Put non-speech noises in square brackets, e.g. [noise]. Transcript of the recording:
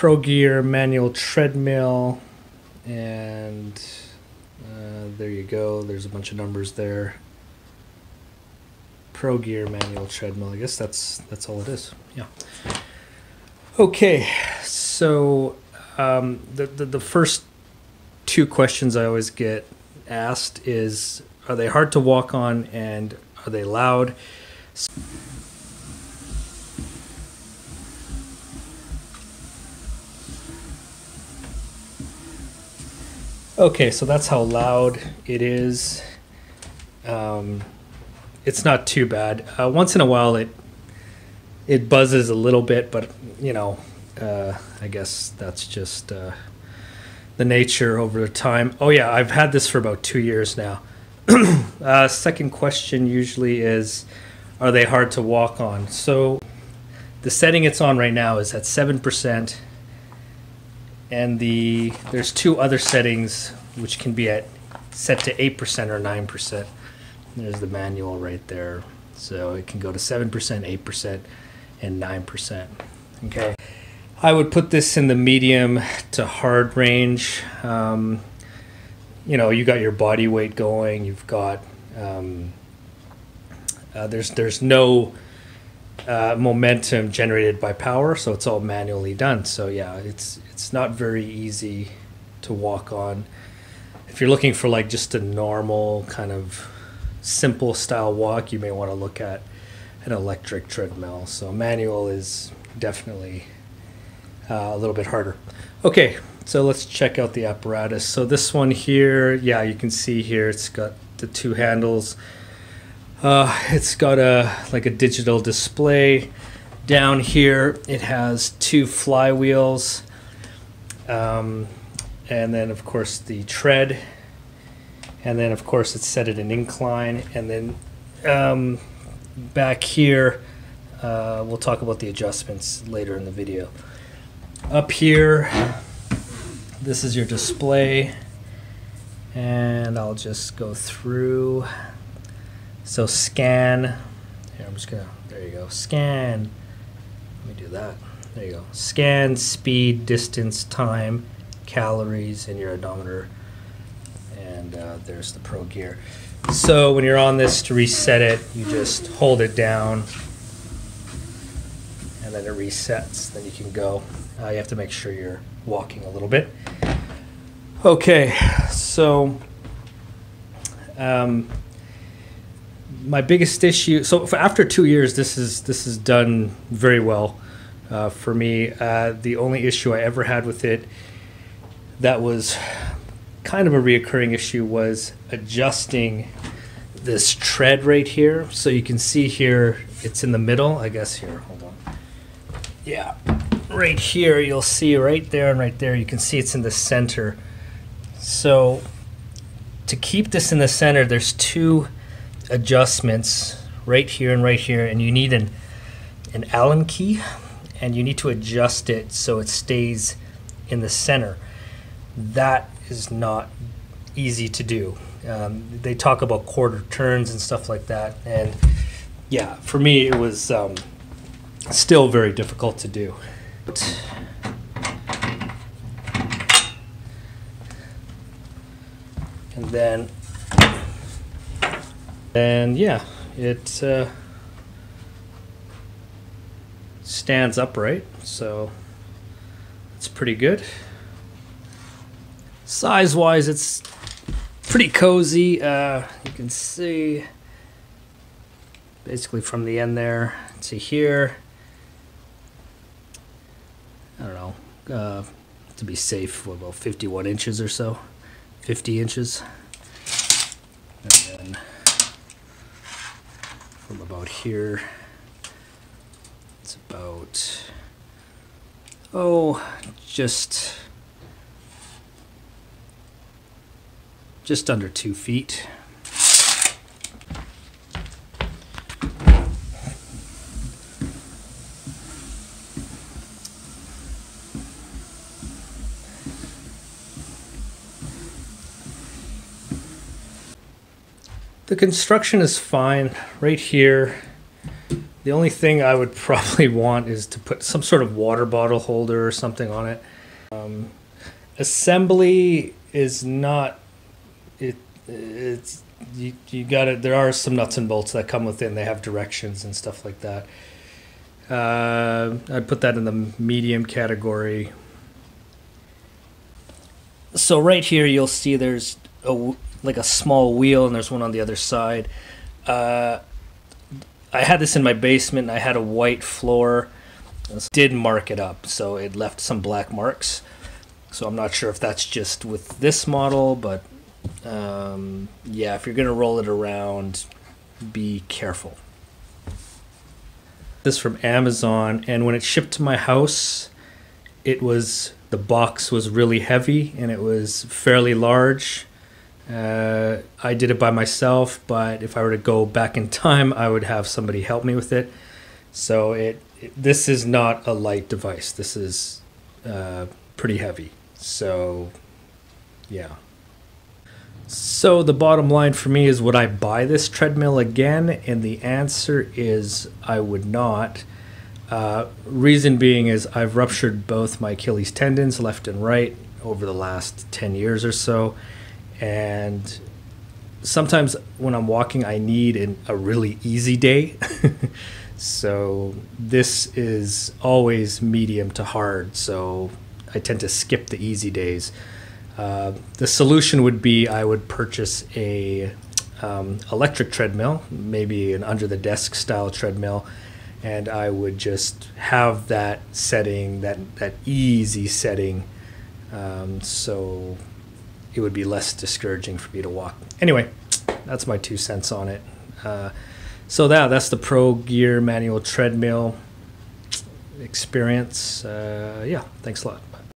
Progear manual treadmill, and uh, there you go. There's a bunch of numbers there. Progear manual treadmill. I guess that's that's all it is. Yeah. Okay, so um, the, the the first two questions I always get asked is: Are they hard to walk on, and are they loud? Okay, so that's how loud it is. Um, it's not too bad. Uh, once in a while, it it buzzes a little bit, but you know, uh, I guess that's just uh, the nature over time. Oh yeah, I've had this for about two years now. [clears throat] uh, second question usually is, are they hard to walk on? So the setting it's on right now is at seven percent, and the there's two other settings which can be at set to eight percent or nine percent. There's the manual right there, so it can go to seven percent, eight percent, and nine percent. Okay. I would put this in the medium to hard range. Um, you know, you got your body weight going. You've got um, uh, there's there's no uh, momentum generated by power, so it's all manually done. So yeah, it's it's not very easy to walk on. If you're looking for like just a normal kind of simple style walk, you may want to look at an electric treadmill. So manual is definitely uh, a little bit harder. Okay, so let's check out the apparatus. So this one here, yeah, you can see here it's got the two handles. Uh, it's got a like a digital display. Down here, it has two flywheels, um, and then of course the tread, and then of course it's set at an incline, and then um, back here, uh, we'll talk about the adjustments later in the video. Up here, this is your display, and I'll just go through. So scan. Here, I'm just gonna. There you go. Scan. Let me do that. There you go. Scan speed, distance, time, calories, and your odometer. And uh, there's the Progear. So when you're on this to reset it, you just hold it down, and then it resets. Then you can go. Uh, you have to make sure you're walking a little bit. Okay, so um, my biggest issue. So after two years, this is this is done very well uh, for me. Uh, the only issue I ever had with it that was kind of a reoccurring issue was adjusting this tread right here. So you can see here, it's in the middle. I guess here, hold on. Yeah, right here, you'll see right there and right there, you can see it's in the center. So to keep this in the center, there's two adjustments right here and right here, and you need an, an Allen key, and you need to adjust it so it stays in the center. That is not easy to do. Um, they talk about quarter turns and stuff like that, and yeah, for me it was um, still very difficult to do. And then, and yeah, it uh, stands upright, so it's pretty good. Size wise, it's pretty cozy. Uh, you can see basically from the end there to here. I don't know, uh, to be safe, about 51 inches or so, 50 inches. And then from about here, it's about, oh, just just under two feet. The construction is fine. Right here, The only thing I would [laughs] probably want is to put some sort of water bottle holder or something on it. Um, assembly is not it. It's you, you got it. There are some nuts and bolts that come within. They have directions and stuff like that. Uh, I'd put that in the medium category. So right here, you'll see there's a like a small wheel, and there's one on the other side. Uh, I had this in my basement. And I had a white floor. This Did mark it up, so it left some black marks. So I'm not sure if that's just with this model, but um, yeah, if you're gonna roll it around, be careful. This from Amazon, and when it shipped to my house, it was the box was really heavy and it was fairly large. Uh, I did it by myself, but if I were to go back in time, I would have somebody help me with it. So it, it this is not a light device. This is uh, pretty heavy. So yeah. So the bottom line for me is would I buy this treadmill again? And the answer is I would not. Uh, reason being is I've ruptured both my Achilles tendons, left and right, over the last 10 years or so. And sometimes when I'm walking, I need an, a really easy day. [laughs] so this is always medium to hard. So I tend to skip the easy days. Uh, the solution would be I would purchase a um, electric treadmill, maybe an under the desk style treadmill, and I would just have that setting, that that easy setting, um, so it would be less discouraging for me to walk. Anyway, that's my two cents on it. Uh, so that that's the Progear manual treadmill experience. Uh, yeah, thanks a lot.